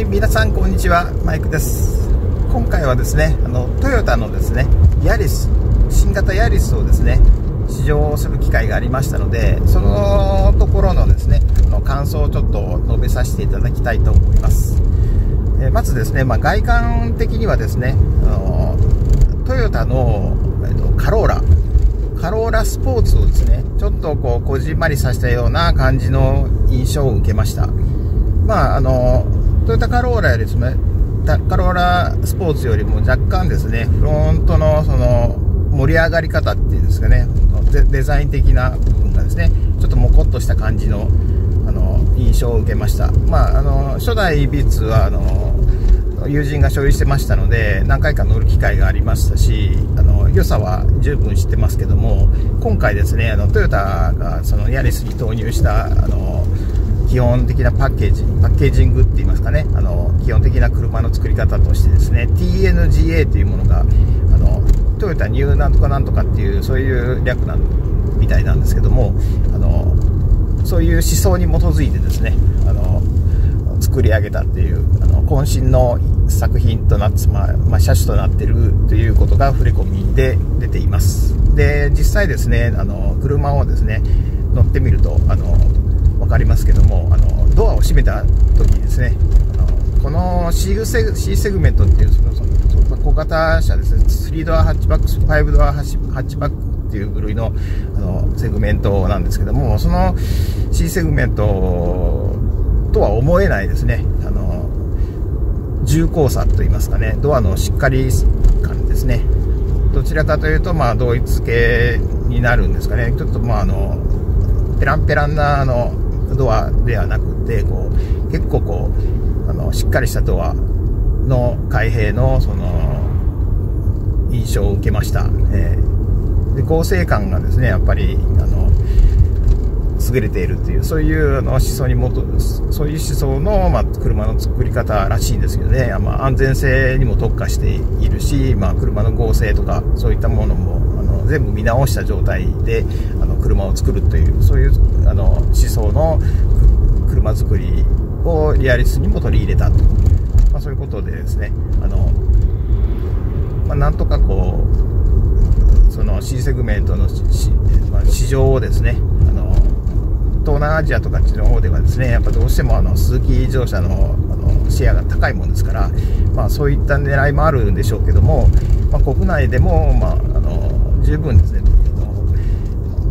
はい、皆さんこんにちは、マイクです。今回はですね、あのトヨタのですね、ヤリス、新型ヤリスをですね、試乗する機会がありましたので、そのところのですね、の感想をちょっと述べさせていただきたいと思います。えまずですね、まあ、外観的にはですね、あのトヨタの、えっと、カローラ、カローラスポーツをですね、ちょっとこう、こじんまりさせたような感じの印象を受けました。まあ、あの、トヨタカローラよりですね、カローラスポーツよりも若干ですね、フロントのその盛り上がり方っていうんですかね、デザイン的な部分がですね、ちょっともこっとした感じのあの印象を受けました。まあ、あの初代ビッツはあの友人が所有してましたので、何回か乗る機会がありましたし、あの良さは十分知ってますけども、今回ですね、あのトヨタがそのヤリスに投入したあの基本的なパッケージ、パッケージングって言いますかね、あの、基本的な車の作り方としてですね、TNGA というものが、あの、トヨタニューなんとかなんとかっていう、そういう略なんみたいなんですけども、あの、そういう思想に基づいてですね、あの、作り上げたっていう、あの、渾身の作品となって、まあ、まあ、車種となってるということが触れ込みで出ています。で、実際ですね、あの、車をですね、乗ってみると、あの、かりますけどもあのドアを閉めた時にですねあのこの C セ C セグメントっていうそのその小型車ですね3ドアハッチバック5ドアハッチバックっていう部類のあのセグメントなんですけどもその C セグメントとは思えないですねあの重厚さといいますかねドアのしっかり感ですねどちらかというと、まあ、同一系になるんですかね。ちょっと、まあ、あの、ペランペランな、あの、ドアではなくて、こう、結構こう、あの、しっかりしたドアの開閉の、その、印象を受けました。えー、で、合成感がですね、やっぱり、あの、優れているっていう、そういうあの思想にもと、そういう思想の、まあ、車の作り方らしいんですけどね、まあ、安全性にも特化しているし、まあ、車の合成とか、そういったものも、あの、全部見直した状態で、車を作るという、そういう、あの、思想の車作りをリアリスにも取り入れたと。まあ、そういうことでですね、あの、まあ、なんとかこう、その C セグメントのまあ市場をですね、あの、東南アジアとかっちの方ではですね、やっぱどうしてもあの鈴木自動車のあのシェアが高いもんですから、まあ、そういった狙いもあるんでしょうけども、まあ、国内でも、まあ、あの十分ですね、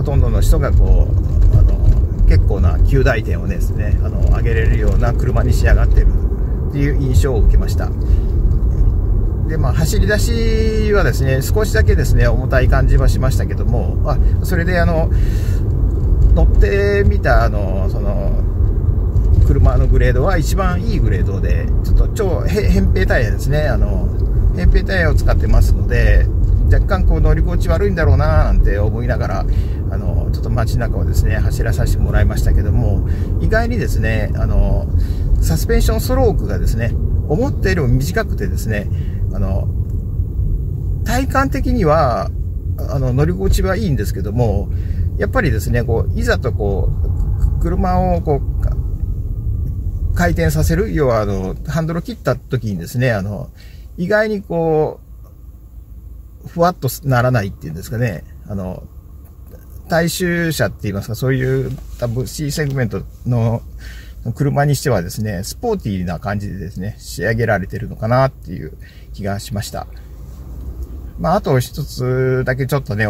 とんどの人がこうあの結構な9大点をですねあの上げれるような車に仕上がってるっていう印象を受けました。で、まあ、走り出しはですね、少しだけですね、重たい感じはしましたけども、あ、それであの、乗ってみたあのその車のグレードは一番いいグレードでちょっと超扁平タイヤですねあの扁平タイヤを使ってますので若干こう乗り心地悪いんだろうななんて思いながらあのちょっと街中をですね走らさせてもらいましたけども意外にですねあのサスペンションストロークがですね思ったよりも短くてですねあの体感的にはあの乗り心地はいいんですけどもやっぱりですね、こう、いざとこう、車をこう、回転させる、要はあの、ハンドル切った時にですね、あの、意外にこう、ふわっとならないっていうんですかね、あの、大衆車って言いますか、そういう多分 C セグメントの車にしてはですね、スポーティーな感じでですね、仕上げられてるのかなっていう気がしました。まあ、あと一つだけちょっとね、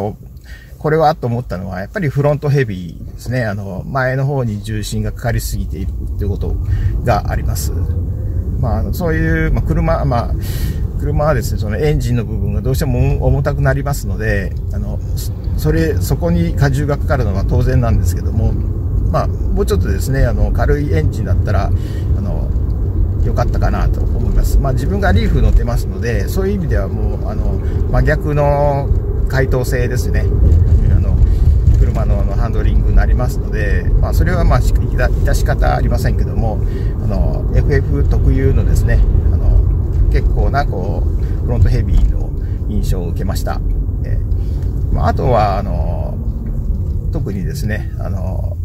これはと思ったのは、やっぱりフロントヘビーですね。あの、前の方に重心がかかりすぎているっていうことがあります。まあ、そういう、まあ、車、まあ、車はですね、そのエンジンの部分がどうしても重たくなりますので、あの、それ、そこに荷重がかかるのは当然なんですけども、まあ、もうちょっとですね、あの、軽いエンジンだったら、あの、良かったかなと思います。まあ、自分がリーフ乗ってますので、そういう意味ではもう、あの、真逆の回答性ですね。あの車のあのハンドリングになりますので、まあ、それはまあ致し方ありませんけどもあの FF 特有のですね結構なこうフロントヘビーの印象を受けました、えまあ、あとはあの特にですねあの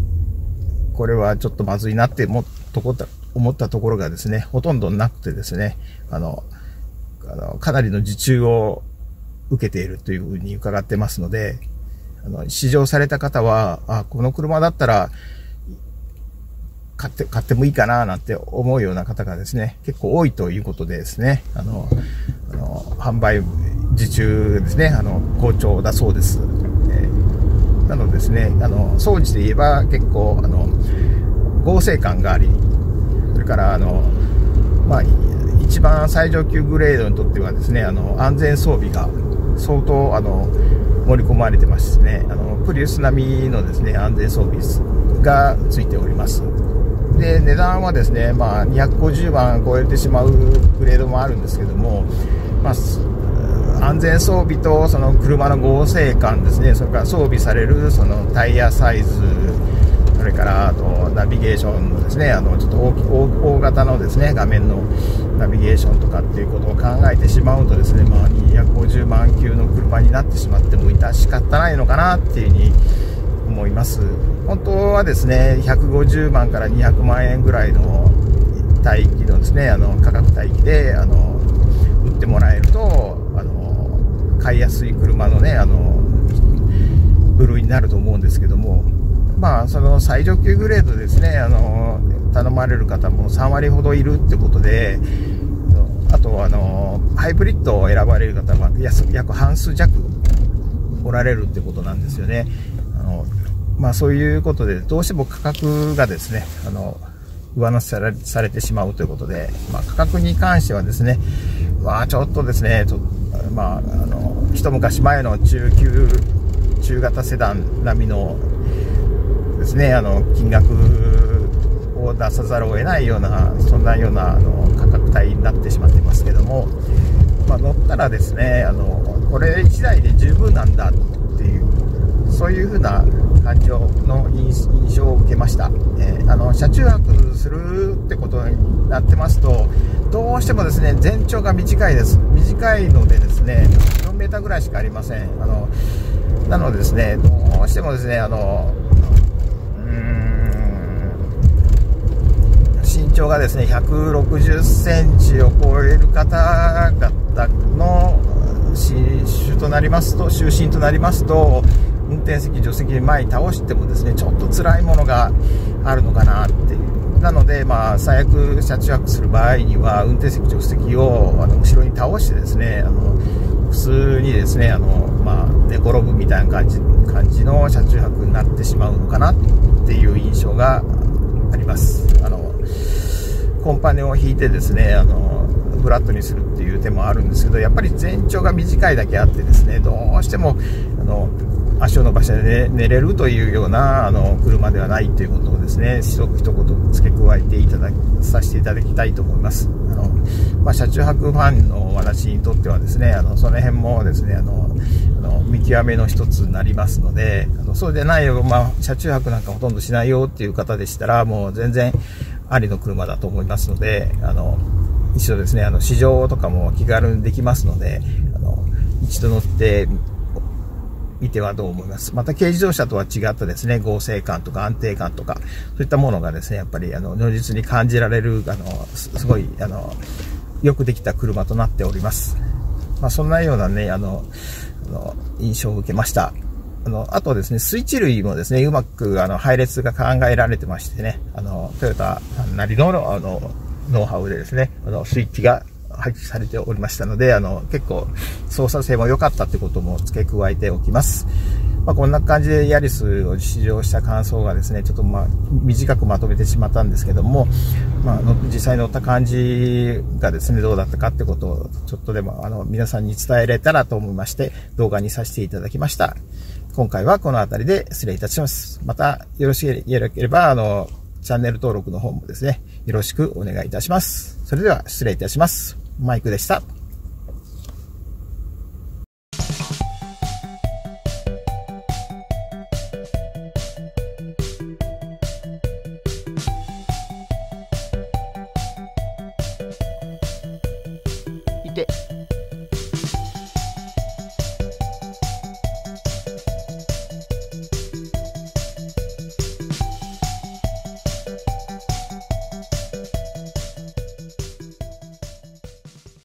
これはちょっとまずいなってもとこ思ったところがですね、ほとんどなくてですね、あの、あのかなりの受注を受けているというふうに伺ってますので、あの、試乗された方は、あ、この車だったら、買って、買ってもいいかななんて思うような方がですね、結構多いということでですね、あの、あの販売受注ですね、あの、好調だそうです。えー、なのですね、あの、掃除で言えば結構、あの、合成感があり、それから、あの、まあ、一番最上級グレードにとってはですね、あの、安全装備が相当、あの、盛り込まれてますね、あの、プリウス並みのですね、安全装備がついております。で、値段はですね、まあ、250万超えてしまうグレードもあるんですけども、まあ、安全装備とその車の合成感ですね、それから装備されるそのタイヤサイズ、それからあとナビゲーションのですね、あのちょっと大大型のですね画面のナビゲーションとかっていうことを考えてしまうとですね、まあ、250万級の車になってしまっても致し方ないのかなっていうふうに思います。本当はですね、150万から200万円ぐらいの帯域のですね、あの価格帯域であの売ってもらえると、あの買いやすい車のね、あの部類になると思うんですけども、まあ、その最上級グレードですね、あの頼まれる方も3割ほどいるってことで、あと、あのハイブリッドを選ばれる方は約半数弱おられるってことなんですよね。あのまあ、そういうことで、どうしても価格がですね、あの上乗せされてしまうということで、まあ、価格に関してはですね、まあ、ちょっとですね、とまあ、あの一昔前の中級、中型セダン並みのですね、あの金額を出さざるを得ないような、そんなようなあの価格帯になってしまってますけども、まあ、乗ったらですね、あのこれ1台で十分なんだっていう、そういうふうな感情の印象を受けました、えー、あの車中泊するってことになってますとどうしてもですね全長が短いです。短いのでですね 4m ぐらいしかありません。あのなのでですねどうしてもですねあの身長がですね160センチを超える方々の新種となりますと就寝となりますと運転席、助手席前に倒してもですね、ちょっと辛いものがあるのかなっていう。なので、まあ、最悪車中泊する場合には、運転席、助手席をあの後ろに倒してですね、あの普通にですね、あのまあ、寝転ぶみたいな感じ感じの車中泊になってしまうのかなっていう印象があります。あのコンパネを引いてですね、あのフラットにするっていう手もあるんですけど、やっぱり全長が短いだけあってですね、どうしてもあの足を伸ばして、寝れるというようなあの車ではないということをですね、一言付け加えていたださせていただきたいと思います。あのまあ、車中泊ファンの私にとってはですね、あのその辺もですね、あのあの見極めの一つになりますので、あのそうでないよ、まあ、車中泊なんかほとんどしないよっていう方でしたら、もう全然ありの車だと思いますので、あの一度ですね、あの試乗とかも気軽にできますので、あの一度乗って見てはどう思います？また軽自動車とは違ったですね、合成感とか安定感とか、そういったものがですね、やっぱりあの、如実に感じられる、あの、すごい、あの、よくできた車となっております。まあ、そんなようなね、あの、あの印象を受けました。あの、あとですね、スイッチ類もですね、うまく、あの、配列が考えられてましてね、あの、トヨタなりの、あの、ノウハウでですね、あの、スイッチが配置されておりましたので、あの、結構操作性も良かったってことも付け加えておきます。まあ、こんな感じでヤリスを試乗した感想がですね、ちょっとまあ、短くまとめてしまったんですけども、まあ、実際乗った感じがですね、どうだったかってことを、ちょっとでも、あの、皆さんに伝えれたらと思いまして、動画にさせていただきました。今回はこの辺りで失礼いたします。また、よろしければ、あの、チャンネル登録の方もですね、よろしくお願いいたします。それでは失礼いたします。マイクでした。いて。